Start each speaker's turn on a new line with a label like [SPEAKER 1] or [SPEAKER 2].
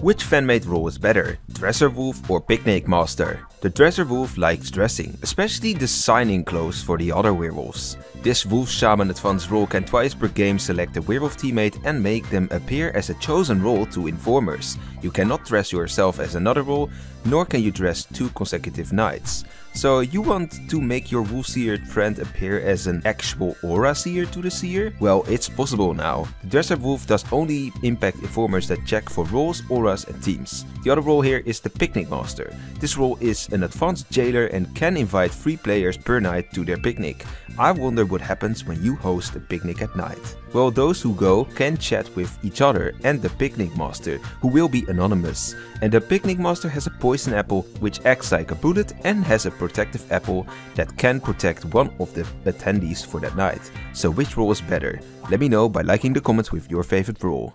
[SPEAKER 1] Which fanmade role is better, Dresser Wolf or Picnic Master? The Dresser Wolf likes dressing, especially designing clothes for the other werewolves. This Wolf Shaman Advanced role can twice per game select a werewolf teammate and make them appear as a chosen role to informers. You cannot dress yourself as another role, nor can you dress two consecutive nights. So you want to make your wolf seer friend appear as an actual aura seer to the seer? Well, it's possible now. The Dresser Wolf does only impact informers that check for roles, auras and teams. The other role here is the Picnic Master. This role is an advanced jailer and can invite 3 players per night to their picnic. I wonder what happens when you host a picnic at night. Well, those who go can chat with each other and the Picnic Master, who will be anonymous. And the Picnic Master has a poison apple which acts like a bullet and has a protective apple that can protect one of the attendees for that night. So which role is better? Let me know by liking the comments with your favorite role.